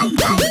Oh,